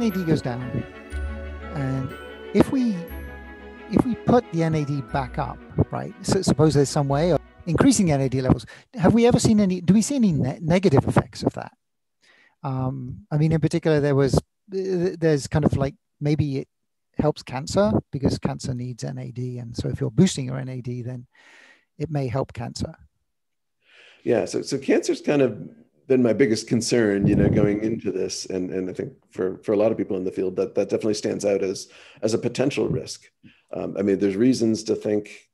NAD goes down, and if we if we put the NAD back up, right? So suppose there's some way of increasing NAD levels. Have we ever seen any? Do we see any ne- negative effects of that? Um, I mean, in particular, there was there's kind of like maybe it helps cancer because cancer needs NAD, and so if you're boosting your NAD, then it may help cancer. Yeah, so so cancer's kind of been my biggest concern, you know, going into this, and and I think for for a lot of people in the field that that definitely stands out as as a potential risk. Um, I mean, there's reasons to think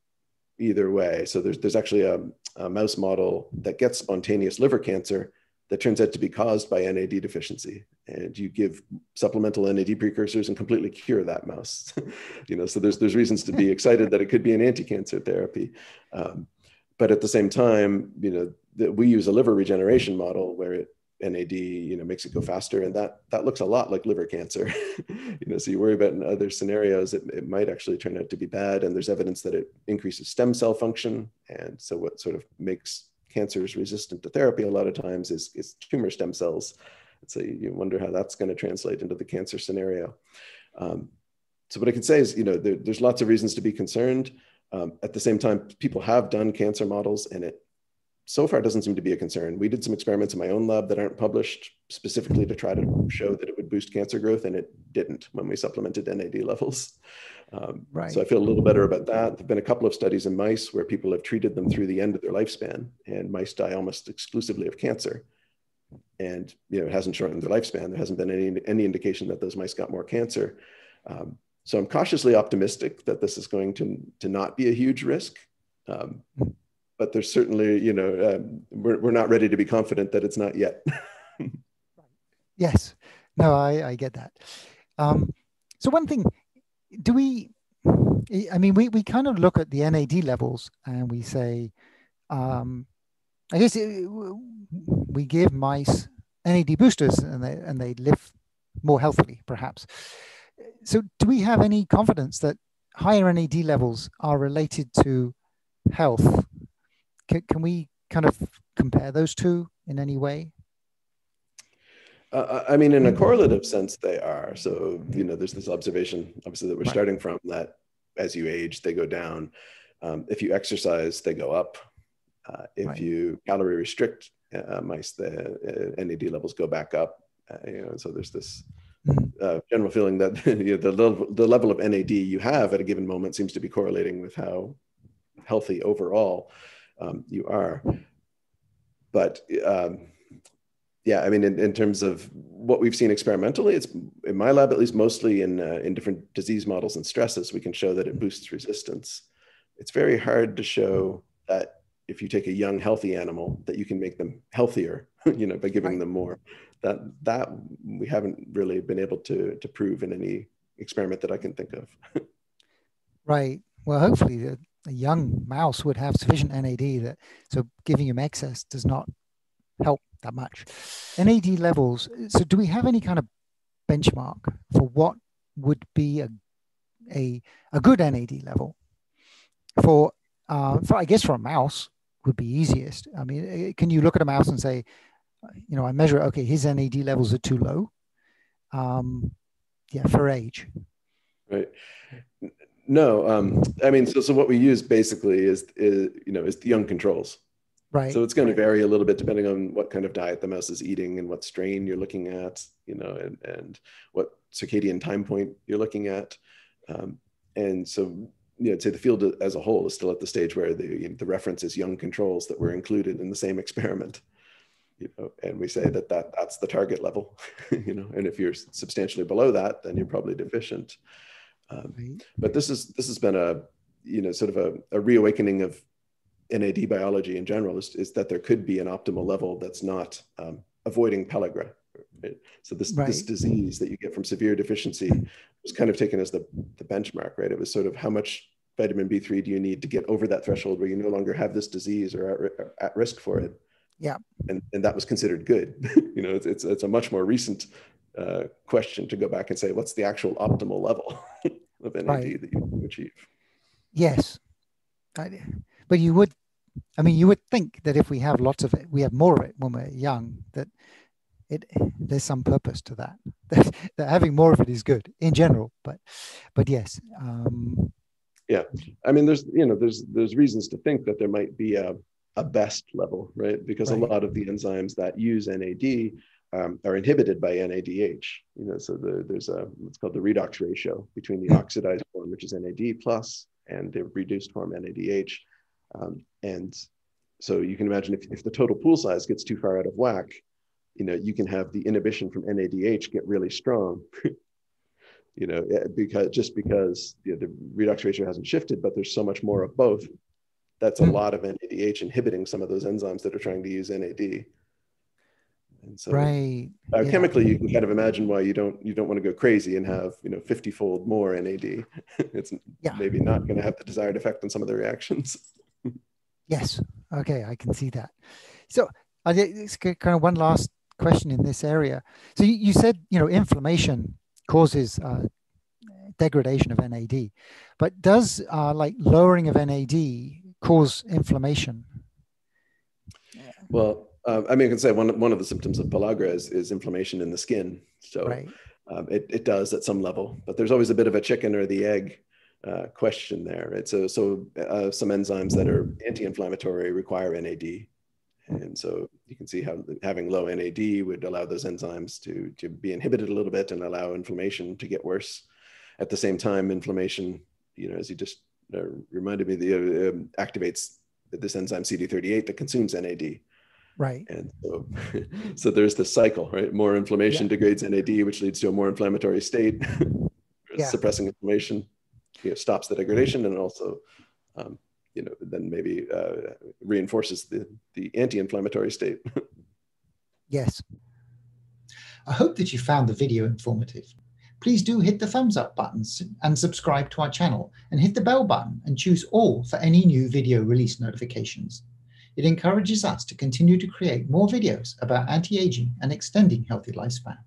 either way. So there's there's actually a, a mouse model that gets spontaneous liver cancer that turns out to be caused by NAD deficiency. And you give supplemental NAD precursors and completely cure that mouse. you know, so there's there's reasons to be excited that it could be an anti-cancer therapy. Um, but at the same time, you know, that we use a liver regeneration model where it NAD, you know, makes it go faster, and that that looks a lot like liver cancer. you know, so you worry about in other scenarios, it, it might actually turn out to be bad, and there's evidence that it increases stem cell function, and so what sort of makes cancers resistant to therapy a lot of times is, is tumor stem cells. So you wonder how that's going to translate into the cancer scenario. Um, so what I can say is, you know, there, there's lots of reasons to be concerned. Um, at the same time, people have done cancer models and it so far doesn't seem to be a concern. We did some experiments in my own lab that aren't published specifically to try to show that it would boost cancer growth, and it didn't when we supplemented NAD levels. Um, right. So I feel a little better about that. There've been a couple of studies in mice where people have treated them through the end of their lifespan, and mice die almost exclusively of cancer. And you know, it hasn't shortened their lifespan. There hasn't been any any indication that those mice got more cancer. Um, so I'm cautiously optimistic that this is going to to not be a huge risk. Um, but there's certainly, you know, um, we're, we're not ready to be confident that it's not yet. yes. No, I, I get that. Um, so one thing, do we, I mean, we, we kind of look at the NAD levels and we say, um, I guess it, we give mice NAD boosters and they, and they live more healthily, perhaps. So do we have any confidence that higher NAD levels are related to health can, can we kind of compare those two in any way? Uh, I mean, in a correlative sense, they are. So, you know, there's this observation, obviously, that we're right. starting from that as you age, they go down. Um, if you exercise, they go up. Uh, if right. you calorie restrict uh, mice, the uh, NAD levels go back up. Uh, you know, so there's this mm-hmm. uh, general feeling that you know, the, level, the level of NAD you have at a given moment seems to be correlating with how healthy overall um, you are. But um, yeah, I mean, in, in, terms of what we've seen experimentally, it's in my lab at least mostly in uh, in different disease models and stresses, we can show that it boosts resistance. It's very hard to show that if you take a young healthy animal that you can make them healthier, you know, by giving them more. That that we haven't really been able to to prove in any experiment that I can think of. right. Well, hopefully a young mouse would have sufficient NAD that so giving him excess does not help that much. NAD levels. So do we have any kind of benchmark for what would be a a, a good NAD level for uh, for I guess for a mouse would be easiest. I mean, eh, can you look at a mouse and say, you know, I measure okay, his NAD levels are too low. Um, yeah, for age. Right. No, um, I mean, so so what we use basically is is you know is the young controls. Right. So it's going right. to vary a little bit depending on what kind of diet the mouse is eating and what strain you're looking at, you know, and and what circadian time point you're looking at, um, and so you know, I'd say the field as a whole is still at the stage where the you know, the reference is young controls that were included in the same experiment you know, and we say that, that that's the target level, you know, and if you're substantially below that, then you're probably deficient. Um, right. But this is this has been a you know sort of a, a reawakening of NAD biology in general is, is that there could be an optimal level that's not um, avoiding pellagra. Right? So this right. this disease that you get from severe deficiency was kind of taken as the the benchmark, right? It was sort of how much vitamin B3 do you need to get over that threshold where you no longer have this disease or at, at risk for it? Yeah. And, and that was considered good. you know, it's, it's, it's a much more recent uh, question to go back and say, what's the actual optimal level of NAD right. that you can achieve? Yes. I, but you would, I mean, you would think that if we have lots of it, we have more of it when we're young, that it there's some purpose to that. that having more of it is good in general, but but yes. Um, yeah, I mean, there's you know there's there's reasons to think that there might be a a best level, right? Because right. a lot of the enzymes that use NAD um, are inhibited by NADH. You know, so the, there's a what's called the redox ratio between the oxidized form, which is NAD plus, and the reduced form NADH. Um, and so you can imagine if, if the total pool size gets too far out of whack, you know, you can have the inhibition from NADH get really strong. you know, eh, because just because you know, the redox ratio hasn't shifted, but there's so much more of both. That's a mm-hmm. lot of NADH inhibiting some of those enzymes that are trying to use NAD. And so right. biochemically, yeah. you can kind of imagine why you don't you don't want to go crazy and have you know 50 fold more NAD. it's yeah. maybe not going to have the desired effect on some of the reactions. yes. Okay, I can see that. So I it's kind of one last question in this area. So you, you said you know inflammation causes uh, degradation of NAD, but does uh, like lowering of NAD cause inflammation? Well, uh, I mean, I can say one, one of the symptoms of pellagra is, is inflammation in the skin. So right. um, it, it does at some level, but there's always a bit of a chicken or the egg uh, question there. Right? So, so uh, some enzymes that are anti-inflammatory require NAD. And so you can see how having low NAD would allow those enzymes to, to be inhibited a little bit and allow inflammation to get worse. At the same time, inflammation, you know, as you just uh, reminded me, the, uh, um, activates this enzyme CD38 that consumes NAD. Right. And so, so there's the cycle, right? More inflammation yeah. degrades NAD, which leads to a more inflammatory state. yeah. Suppressing inflammation, you know, stops the degradation and also, um, you know, then maybe uh, reinforces the, the anti-inflammatory state. yes. I hope that you found the video informative. Please do hit the thumbs up buttons and subscribe to our channel and hit the bell button and choose all for any new video release notifications. It encourages us to continue to create more videos about anti-aging and extending healthy lifespan.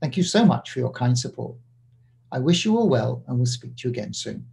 Thank you so much for your kind support. I wish you all well and we'll speak to you again soon.